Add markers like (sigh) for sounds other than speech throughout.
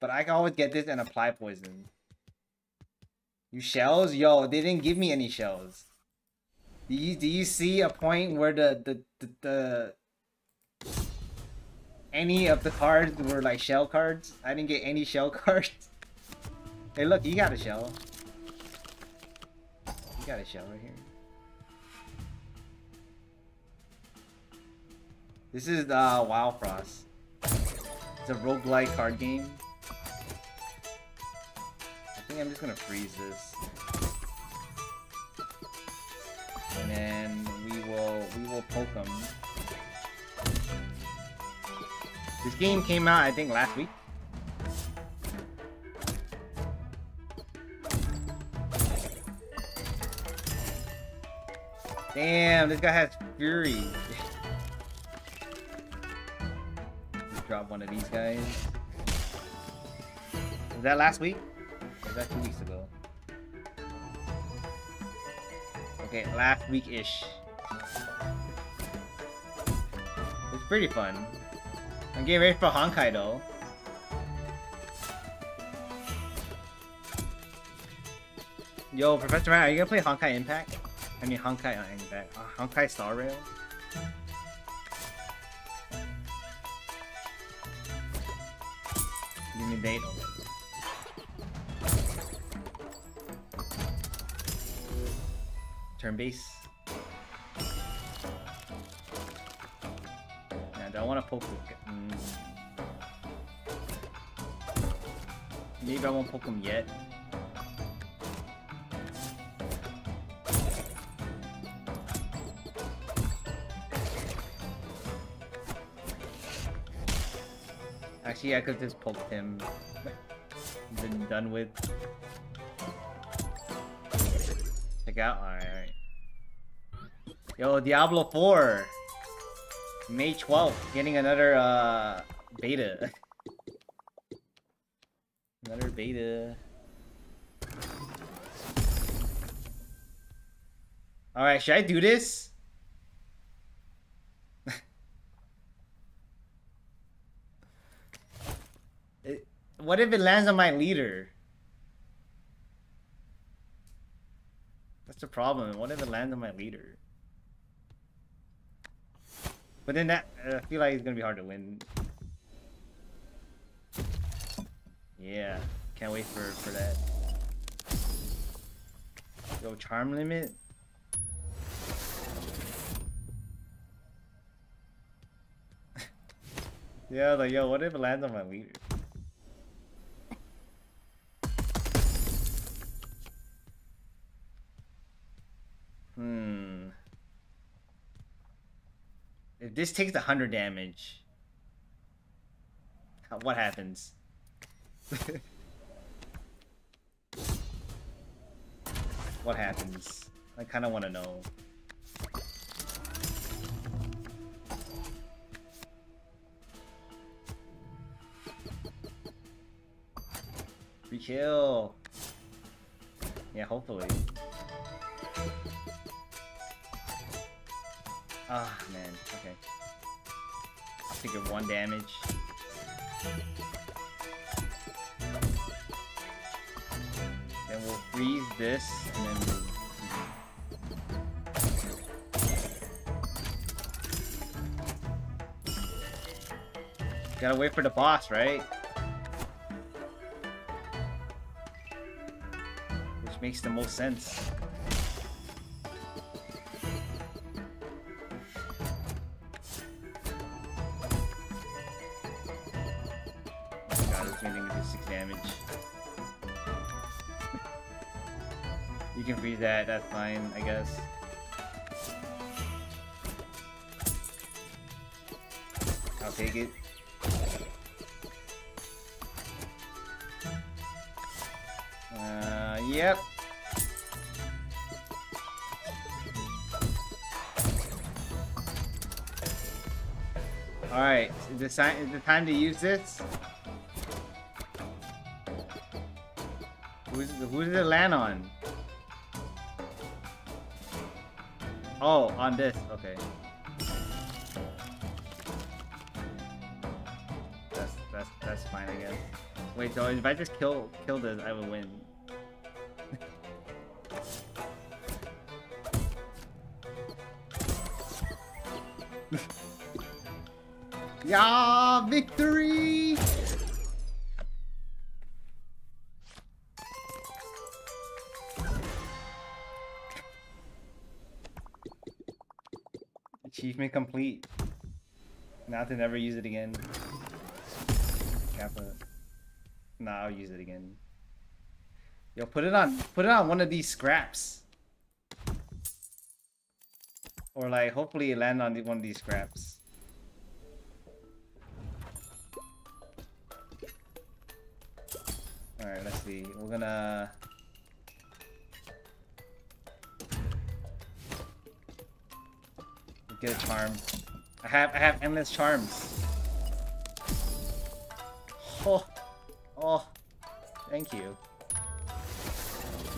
But I can always get this and apply poison. You shells? Yo, they didn't give me any shells. Do you, do you see a point where the, the, the, the any of the cards were like shell cards? I didn't get any shell (laughs) cards. hey look, you got a shell. You got a shell right here. This is uh, WoW Frost. It's a roguelike card game. I think I'm just gonna freeze this. And then we will we will poke them. This game came out I think last week. Damn, this guy has fury. Just (laughs) drop one of these guys. Was that last week? That two weeks ago? Okay, last week-ish. It's pretty fun. I'm getting ready for Honkai though. Yo, Professor Matt, are you gonna play Honkai Impact? I mean Honkai Impact. Uh, Honkai Star Rail? Give me date already. Turn base. Do I want to poke. Mm. Maybe I won't poke him yet. Actually, I could just poke him. Been done with. Check out. Alright, alright. Yo, Diablo 4! May 12th, getting another uh beta. (laughs) another beta. Alright, should I do this? (laughs) It- what if it lands on my leader? That's the problem. What if it lands on my leader? But then that, uh, I feel like it's gonna be hard to win. Yeah, can't wait for for that. Go charm limit. (laughs) yeah, like yo, what if it lands on my leader? If this takes the 100 damage, what happens? (laughs) what happens? I kind of want to know. Free kill. Yeah, hopefully. Ah, man. Okay. I'll figure one damage. Then we'll freeze this, and then we'll... Gotta wait for the boss, right? Which makes the most sense. Fine, I guess. I'll take it. Uh, yep. Alright, is it time to use this? Okay. That's, that's, that's fine, I guess. Wait, so if I just kill kill this, I will win. (laughs) (laughs) yeah, victory! Achievement complete. Not to never use it again. Kappa. Nah, I'll use it again. Yo, put it on put it on one of these scraps. Or like hopefully land on one of these scraps. Alright, let's see. We're gonna get a charm. I have I have endless charms. Oh, oh, thank you.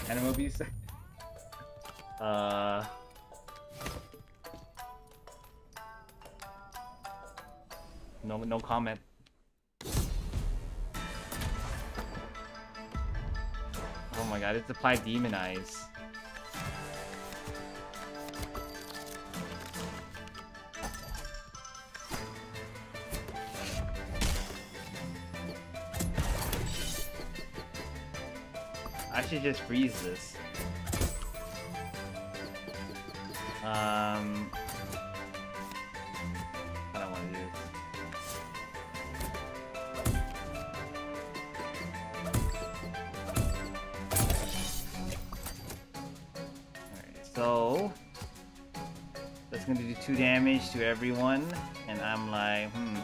Animal abuse. (laughs) uh. No, no comment. Oh my god, it's applied Demonize. Should just freeze this. Um... I don't want to do Alright, so... That's gonna do 2 damage to everyone, and I'm like, hmm...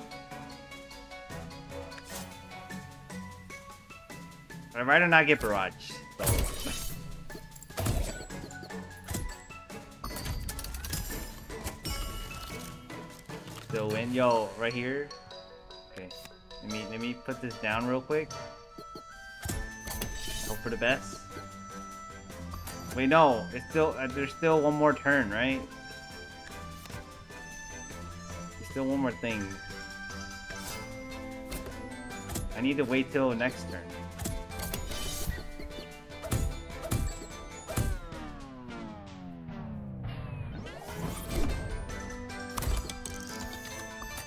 I'd rather not get barrage. Yo, right here. Okay. Let me let me put this down real quick. Hope for the best. Wait, no. It's still uh, there's still one more turn, right? There's still one more thing. I need to wait till next turn.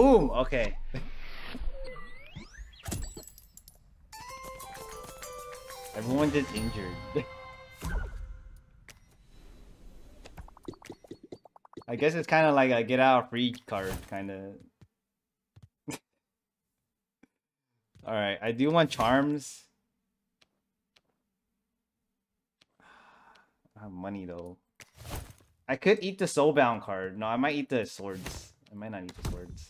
Boom! Okay. Everyone just injured. I guess it's kind of like a get out free card, kind of. (laughs) All right, I do want charms. I have money though. I could eat the soulbound card. No, I might eat the swords. I might not eat the swords.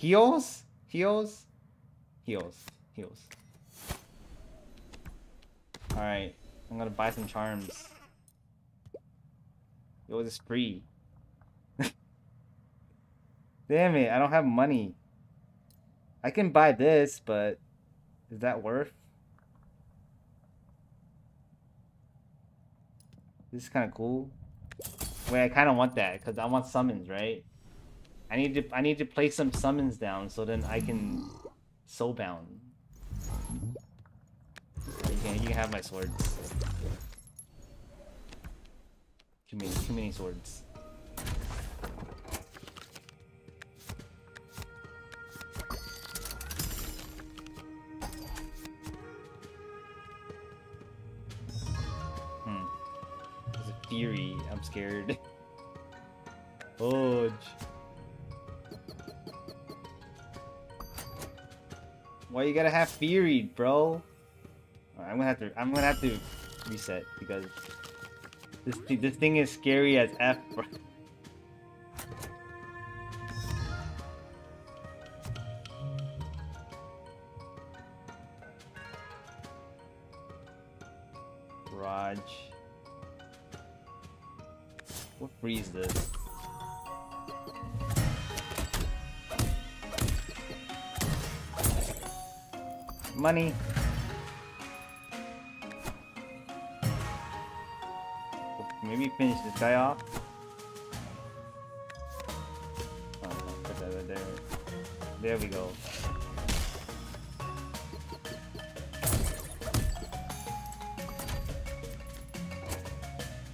Heals? Heals? Heals. Heals. Alright. I'm gonna buy some charms. It was free. (laughs) Damn it, I don't have money. I can buy this, but is that worth? This is kind of cool. Wait, I kind of want that because I want summons, right? I need to I need to place some summons down so then I can soulbound. You can, you can have my swords. Too many, too many swords. Hmm. There's a fury. I'm scared. (laughs) Why you gotta have fury, bro? Right, I'm gonna have to. I'm gonna have to reset because this th this thing is scary as f. Bro. Raj. What freeze this? Money. Maybe finish this guy off. Oh, put that right there. There we go.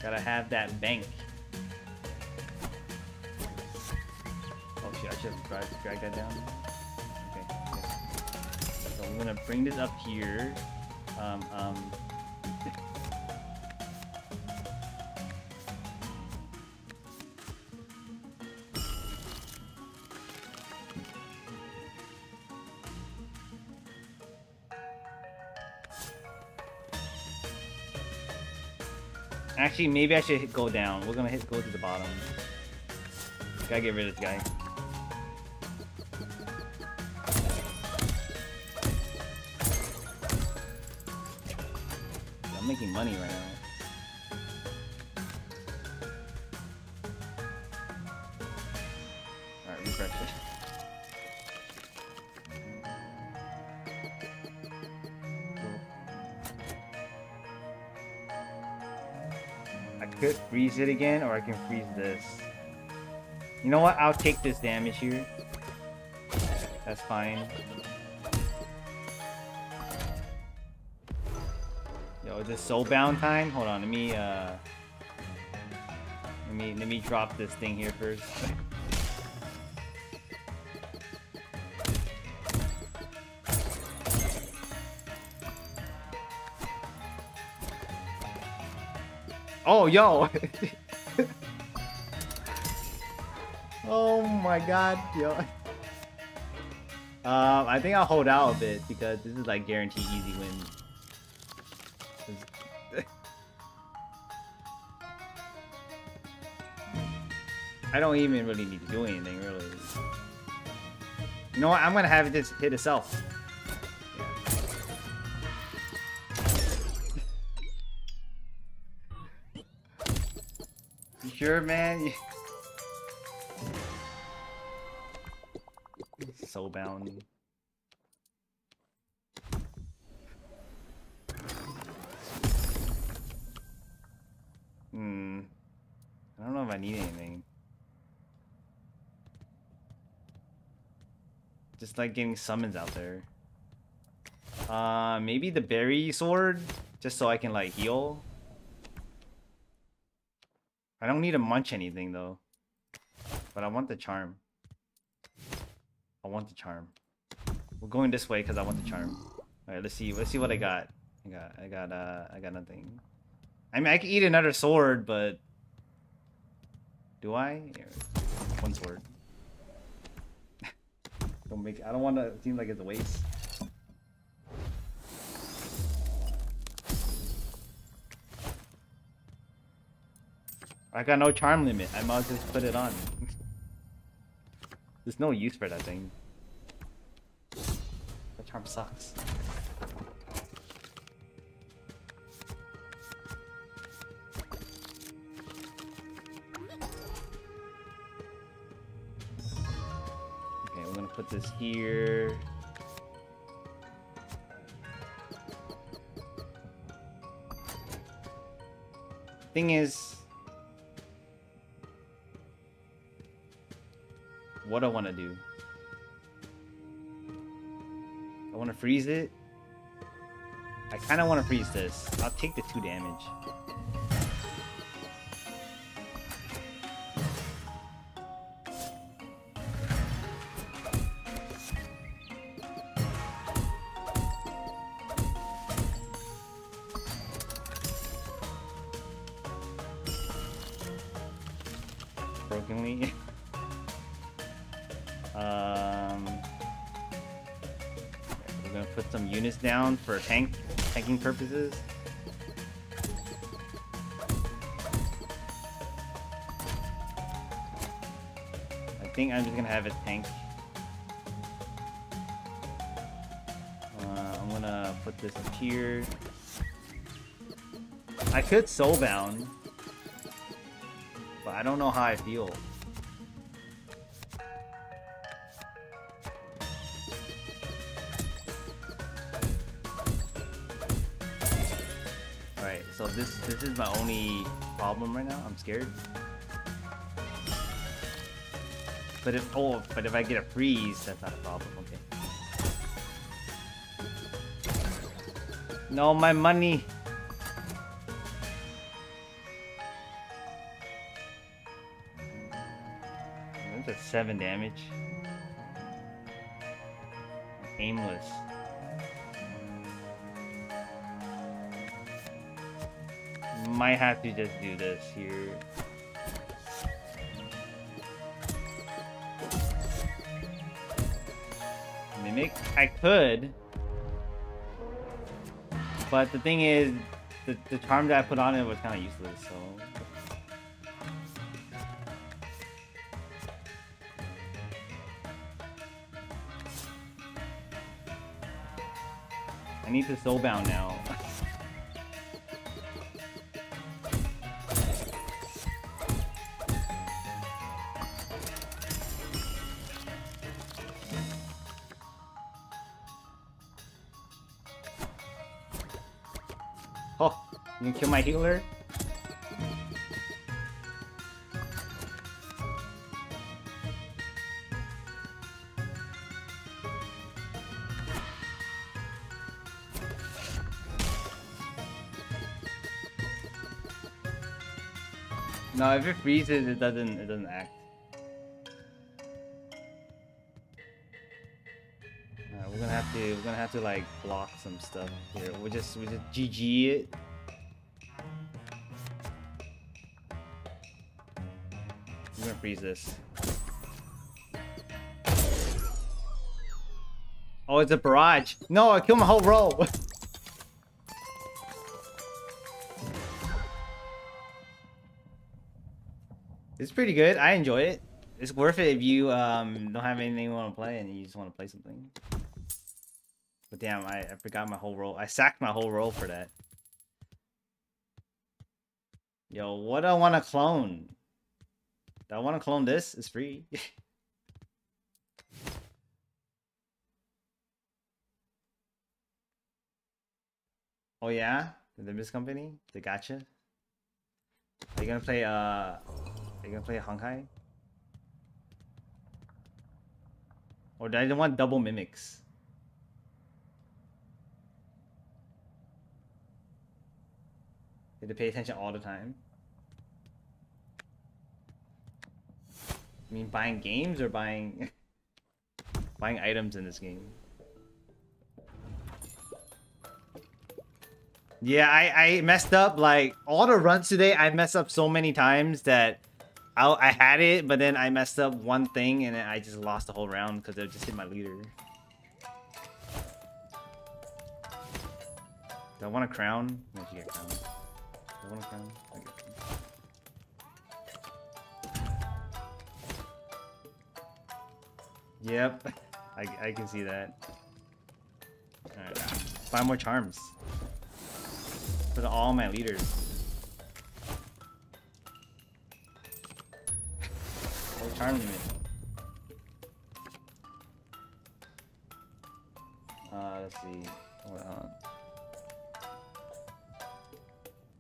Gotta have that bank. Oh shit, I should have drag, drag that down. I'm gonna bring this up here. Um, um, Actually, maybe I should hit go down. We're gonna hit go to the bottom. Gotta get rid of this guy. Money right now. Could freeze it again, or I can freeze this. You know what? I'll take this damage here. That's fine. Is this soulbound time? Hold on, let me uh let me let me drop this thing here first. Oh, yo! (laughs) oh my god, yo. Um, I think I'll hold out a bit because this is like guaranteed easy win. I don't even really need to do anything, really. You know what? I'm gonna have it just hit itself. (laughs) You sure, man? (laughs) soulbound. Hmm. I don't know if I need anything. Like getting summons out there. Uh, maybe the berry sword, just so I can like heal. I don't need to munch anything though. But I want the charm. I want the charm. We're going this way because I want the charm. Alright, let's see. Let's see what I got. I got I got uh I got nothing. I mean I could eat another sword, but do I? One sword. Don't make I don't wanna seem like it's a waste. I got no charm limit. I might just put it on. There's no use for that thing. That charm sucks. Put this here. Thing is, what I want to do. I want to freeze it. I kind of want to freeze this. I'll take the two damage. Purposes. I think I'm just gonna have it tank. Uh, I'm gonna put this up here. I could soulbound. But I don't know how I feel. So this this is my only problem right now. I'm scared. But if oh, but if I get a freeze, that's not a problem. Okay. No, my money. That's a seven damage. Aimless. Might have to just do this here. Mimic? I could. But the thing is, the, the charm that I put on it was kind of useless, so... I need to soulbound now. Oh, you can kill my healer? No, if it freezes, it doesn't. It doesn't act. Gonna have to like block some stuff here. We just. We just GG it. I'm gonna freeze this. Oh, it's a barrage. No, I killed my whole row. (laughs) It's pretty good. I enjoy it. It's worth it if you um don't have anything you want to play and you just want to play something. But damn, I, I forgot my whole role. I sacked my whole role for that. Yo, what do I want to clone? Do I want to clone this? It's free. (laughs) oh yeah? The Limbus Company? The gacha? Are you gonna play uh are you gonna play Honkai? Or do I want double mimics? Have to pay attention all the time. I mean buying games or buying (laughs) buying items in this game? Yeah, I, I messed up like all the runs today. I messed up so many times that I, I had it, but then I messed up one thing and I just lost the whole round because it just hit my leader. Do I want a crown? No, you get a crown. I want a crown? I. Yep, (laughs) I, I can see that. Alright, five more charms for all my leaders. charm limit. Uh, let's see. Hold on.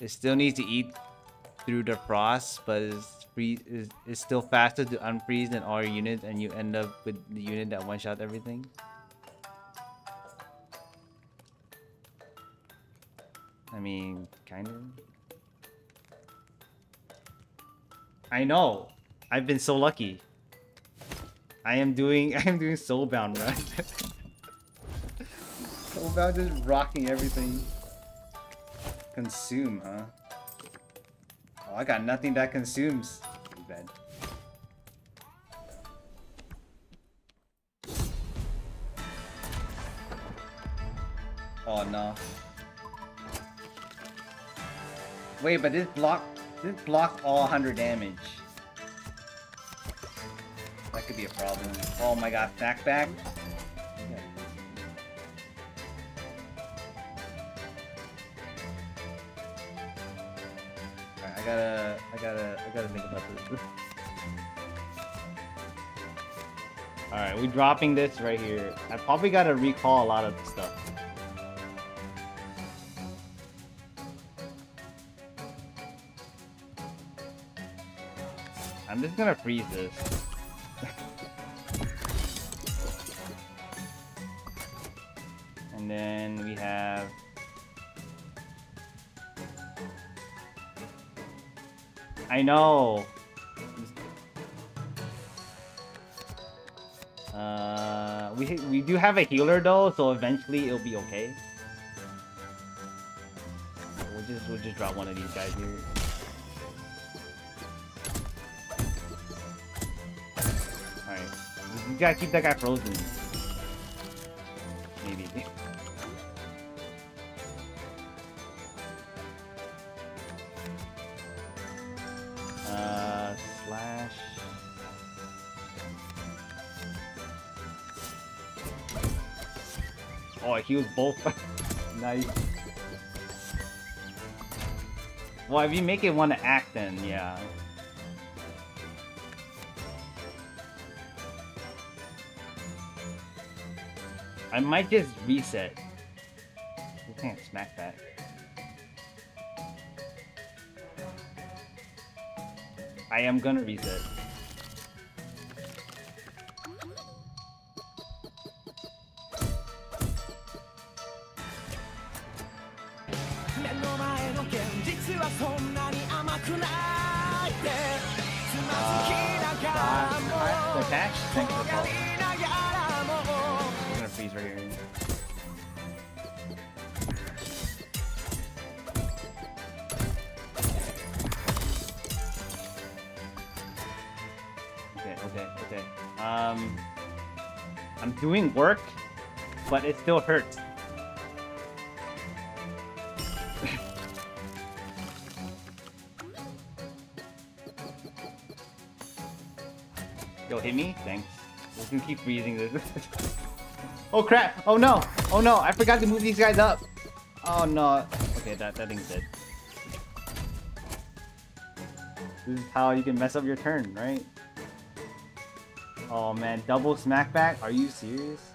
It still needs to eat through the frost, but it's free is it's still faster to unfreeze than all your units, and you end up with the unit that one shot everything. I mean, kind of. I know. I've been so lucky. I am doing (laughs) I am doing soulbound run. (laughs) soulbound is rocking everything. Consume, huh? Oh, I got nothing that consumes. Too bad. Oh no. Wait, but this block this block all 100 damage. That could be a problem. Oh my god, back back. Gotta, think about this. Alright, we're dropping this right here. I probably gotta recall a lot of stuff. I'm just gonna freeze this. (laughs) and then we have... I know! Uh, we we do have a healer though, so eventually it'll be okay. We'll just we'll just drop one of these guys here. You gotta keep that guy frozen. Was both. (laughs) nice. Well, if you make it want to act, then yeah. I might just reset. You can't smack that. I am gonna reset. Work, but it still hurts. Yo, hit me? Thanks. We can keep freezing this. (laughs) Oh crap! Oh no! Oh no! I forgot to move these guys up! Oh no. Okay, that, that thing's dead. This is how you can mess up your turn, right? Oh man, double smackback? Are you serious?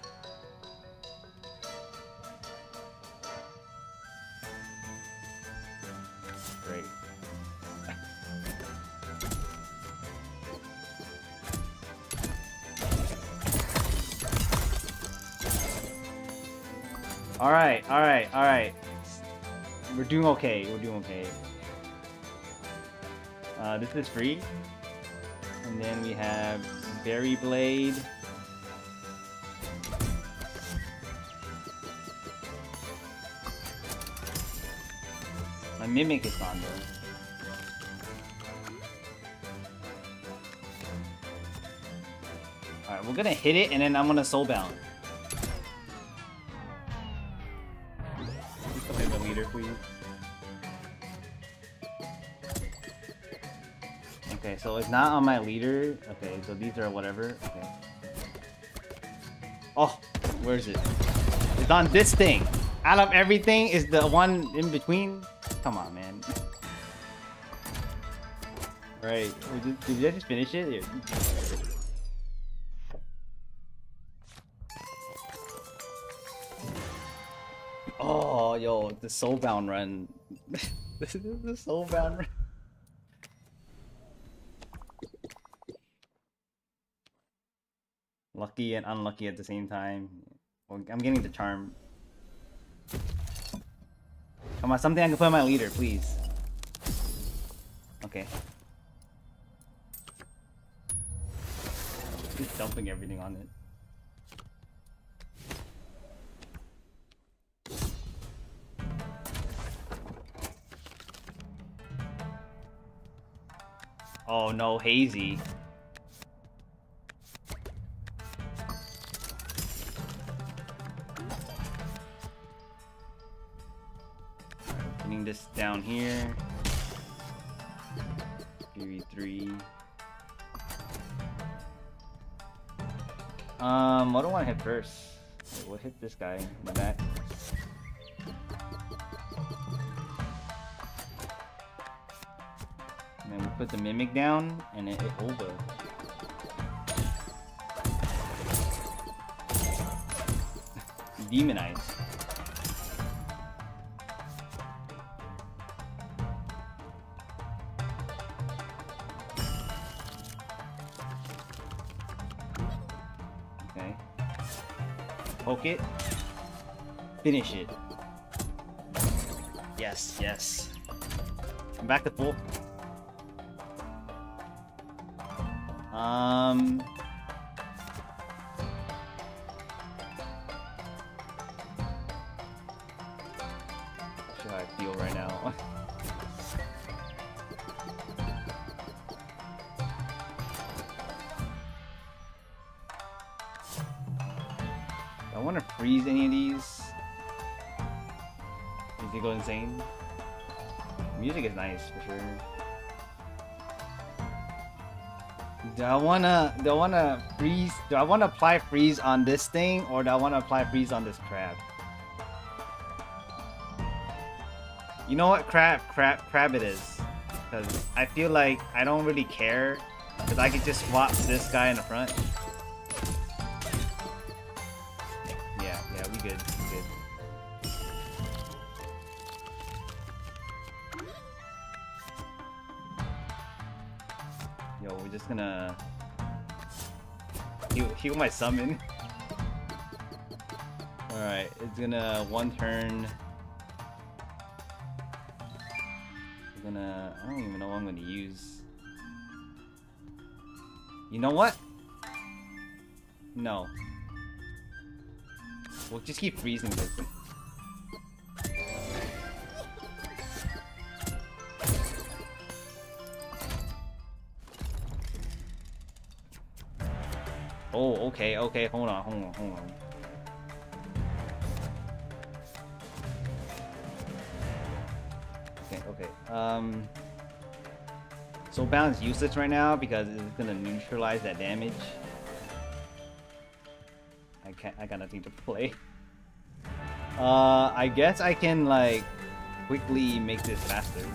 Alright, alright, alright. We're doing okay, we're doing okay. Uh, this is free. And then we have Berry Blade. My Mimic is on though. Alright, we're gonna hit it and then I'm gonna soulbound. Not on my leader. Okay, so these are whatever. Okay. Oh, where is it? It's on this thing. Out of everything is the one in between. Come on, man. Right. Oh, did I just finish it? Here. Oh, yo, the Soulbound run. (laughs) this is the Soulbound run. Lucky and unlucky at the same time. Well, I'm getting the charm. Come on, something I can put on my leader, please. Okay. Just dumping everything on it. Oh no, Hazy. Um, what do I want to hit first? We'll hit this guy in the back. Then we put the mimic down and it, it over. (laughs) Demonize. Okay. Poke it. Finish it. Yes, yes. I'm back to full. Um. Do I wanna do I wanna freeze do I wanna apply freeze on this thing or do I wanna apply freeze on this crab? You know what crab crab crab it is. Cause I feel like I don't really care. Cause I could just swap this guy in the front. Heal my summon. Alright, it's gonna one turn. We're gonna I don't even know what I'm gonna use. You know what? No. We'll just keep freezing this. Oh, okay, okay, hold on, hold on, hold on. Okay, okay. Um So balance useless right now because it's gonna neutralize that damage. I can't I got nothing to play. Uh I guess I can like quickly make this faster.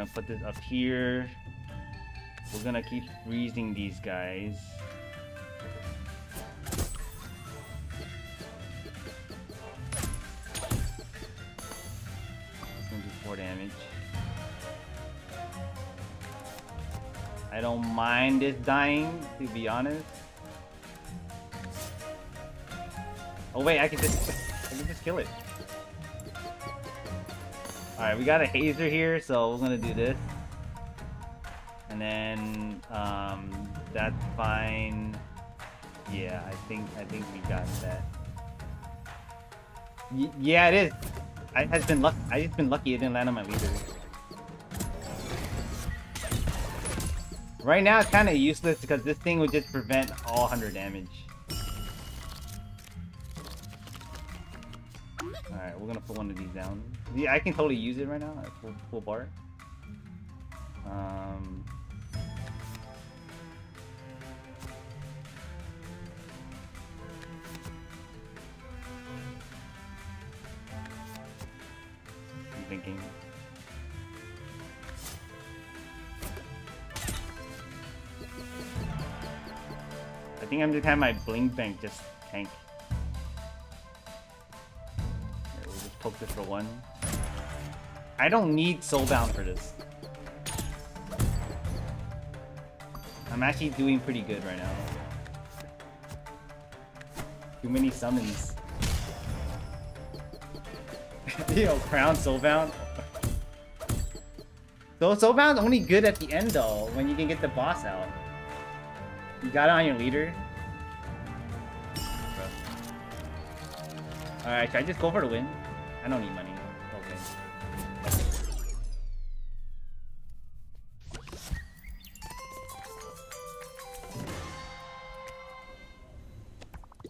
Gonna put this up here. We're gonna keep freezing these guys. Damage. I don't mind it dying, to be honest. Oh wait, I can just I can just kill it. Alright, we got a hazer here, so we're gonna do this. And then um that's fine. Yeah, I think I think we got that. Y yeah, it is. I has been luck. I just been lucky it didn't land on my leader. Right now, it's kind of useless because this thing would just prevent all 100 damage. We're gonna put one of these down. Yeah, I can totally use it right now at full, full bar. Um, I'm thinking. I think I'm just having my blink bank just tank. Poke this for one. I don't need soulbound for this. I'm actually doing pretty good right now. Too many summons. (laughs) Yo, crown soulbound. So soulbound's only good at the end though, when you can get the boss out. You got it on your leader. Alright, should I just go for the win? I don't need money. Okay.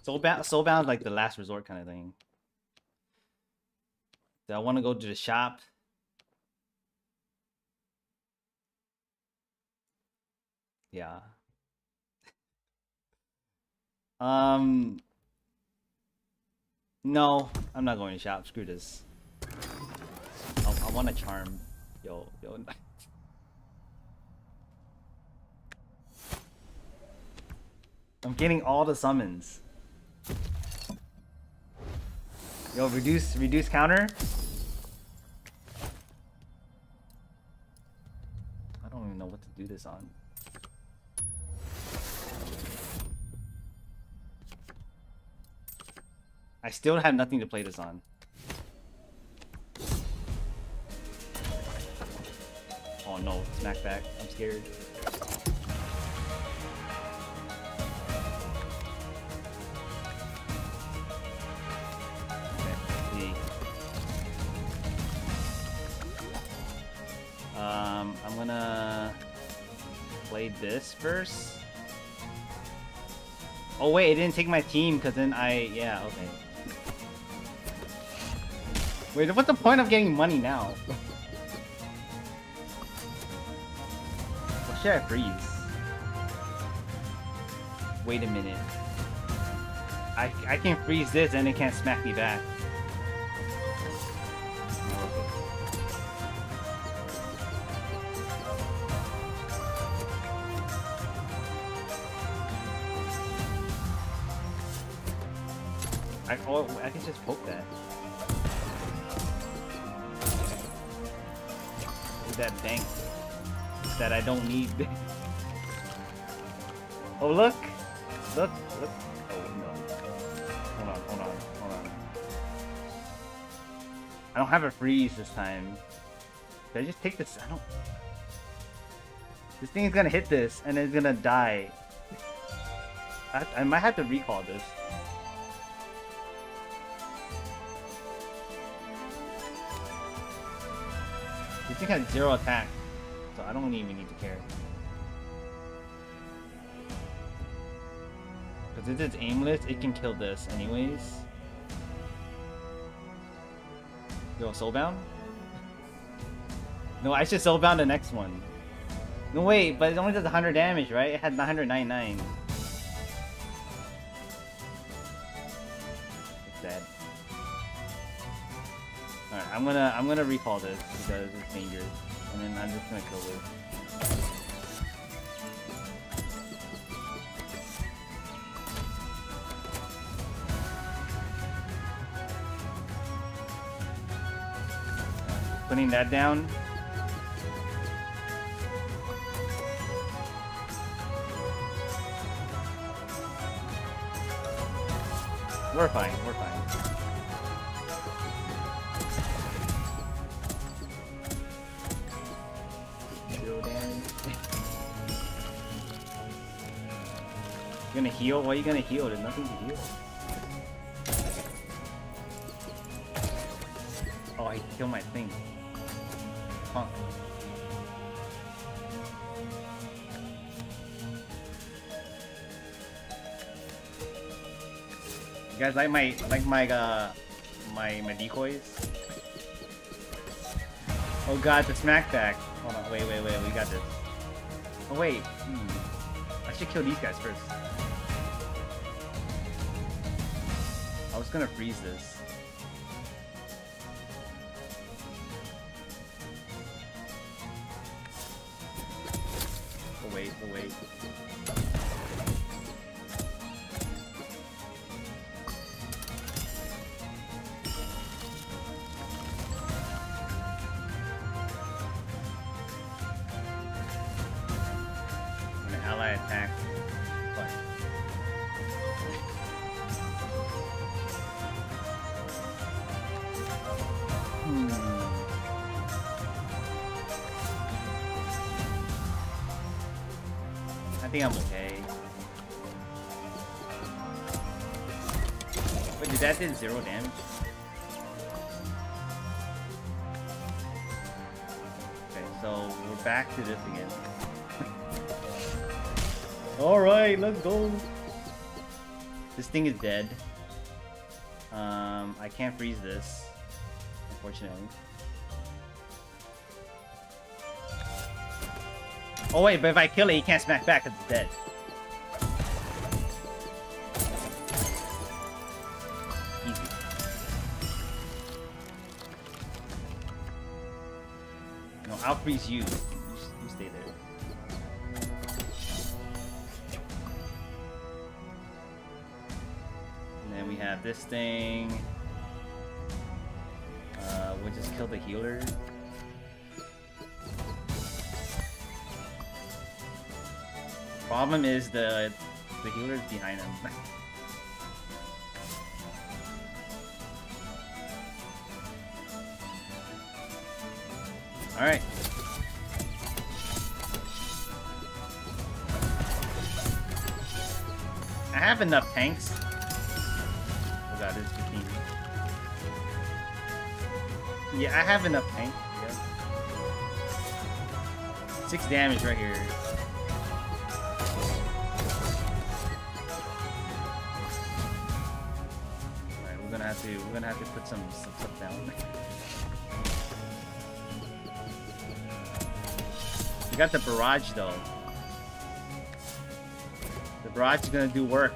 Soulbound, Soulbound like the last resort kind of thing. Do I want to go to the shop? Yeah. (laughs) Um. No, I'm not going to shop. Screw this. I, I want a charm. Yo, yo. (laughs) I'm getting all the summons. Yo, reduce, reduce counter. I don't even know what to do this on. I still have nothing to play this on. Oh no, smack back. I'm scared. Um, I'm gonna play this first. Oh wait, it didn't take my team because then I yeah okay. Wait, what's the point of getting money now? What should I freeze? Wait a minute. I I can freeze this and it can't smack me back. That I don't need. (laughs) oh look, look, look. Oh no. Hold on, hold on, hold on. I don't have a freeze this time. Did I just take this? I don't. This thing is gonna hit this and it's gonna die. I, I might have to recall this. This thing has zero attack, I don't even need to care. Because if it's aimless, it can kill this anyways. Yo, soulbound? No, I should soulbound the next one. No, wait, but it only does 100 damage, right? It had 999. It's dead. Alright, I'm gonna I'm gonna recall this because it's dangerous. And then I'm just gonna kill this. Putting that down. We're fine, we're fine. Gonna heal? Why are you gonna heal? There's nothing to heal. Oh, I killed my thing. Punk. You guys like my like my uh my my decoys? Oh god, the smack back. Hold on, wait, wait, wait, we got this. Oh wait, hmm. I should kill these guys first. Was gonna freeze this. Think I'm okay. Wait, did that did zero damage? Okay, so we're back to this again. (laughs) Alright, let's go. This thing is dead. Um, I can't freeze this, unfortunately. Oh wait, but if I kill it, he can't smack back because it's dead. No, I'll freeze you. You, you stay there. And then we have this thing. Uh, we'll just kill the healer. Problem is the the healer's behind him. Alright. I have enough tanks. Oh god, it's 15. Yeah, I have enough tanks. Six damage right here. Have to we're gonna have to put some, some stuff down. We got the barrage though. The barrage is gonna do work.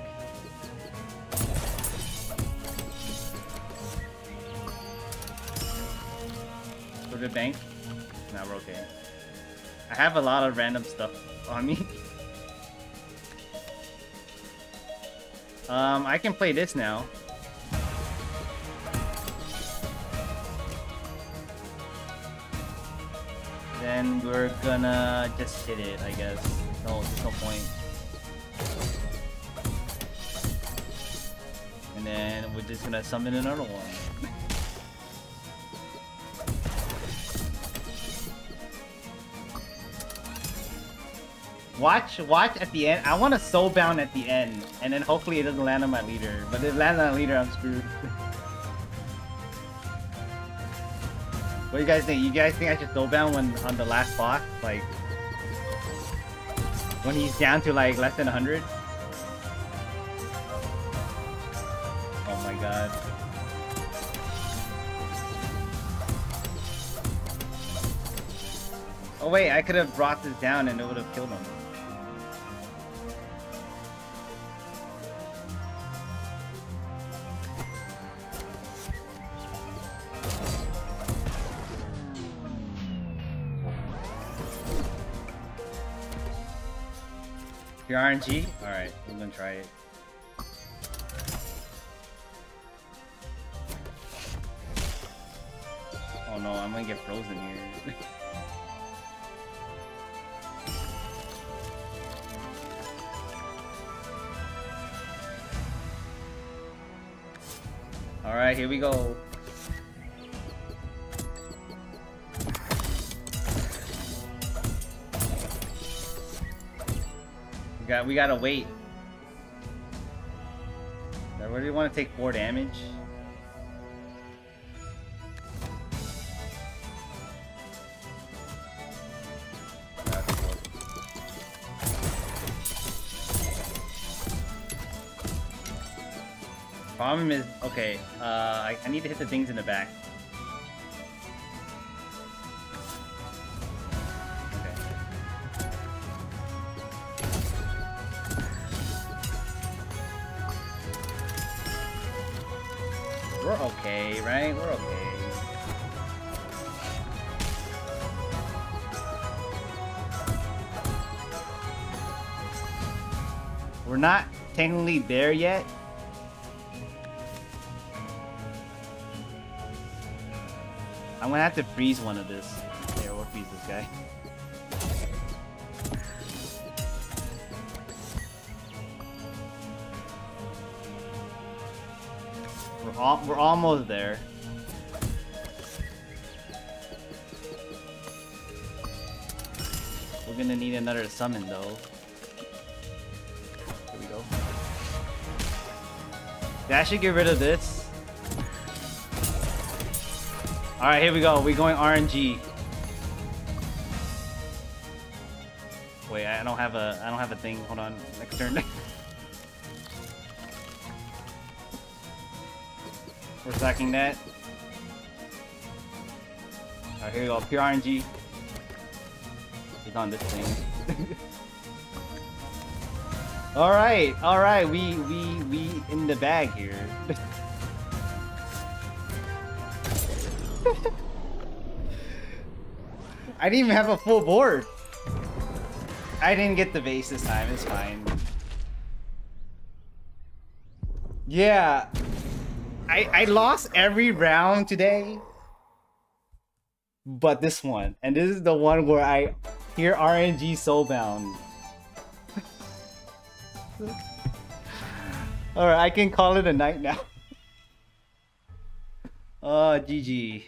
For the bank? Nah, we're okay. I have a lot of random stuff on me. (laughs) um, I can play this now. We're gonna just hit it, I guess. No, there's no point. And then we're just gonna summon another one. Watch, watch at the end. I want a soulbound at the end, and then hopefully it doesn't land on my leader. But if it lands on my leader, I'm screwed. (laughs) what do you guys think? You guys think I should soulbound when on the last boss, like when he's down to like less than 100? Oh my god. Oh wait, I could have brought this down and it would have killed him. Your RNG? Alright, I'm gonna try it. Oh no, I'm gonna get frozen here. (laughs) Alright, here we go. We got we gotta wait. I really want to take four damage. Problem is, okay, uh, I, I need to hit the things in the back. Not technically there yet. I'm gonna have to freeze one of this. Here, we'll freeze this guy. We're all we're almost there. We're gonna need another summon though. That should get rid of this. Alright, here we go. We're going RNG. Wait, I don't have a I don't have a thing. Hold on. Next turn. (laughs) We're sacking that. Alright, here we go. Pure RNG. He's on this thing. (laughs) alright, alright. We we we in the bag here. (laughs) I didn't even have a full board. I didn't get the base this time. It's fine. Yeah. I, I lost every round today. But this one. And this is the one where I hear RNG Soulbound. Alright, I can call it a night now. (laughs) Ah, oh, GG.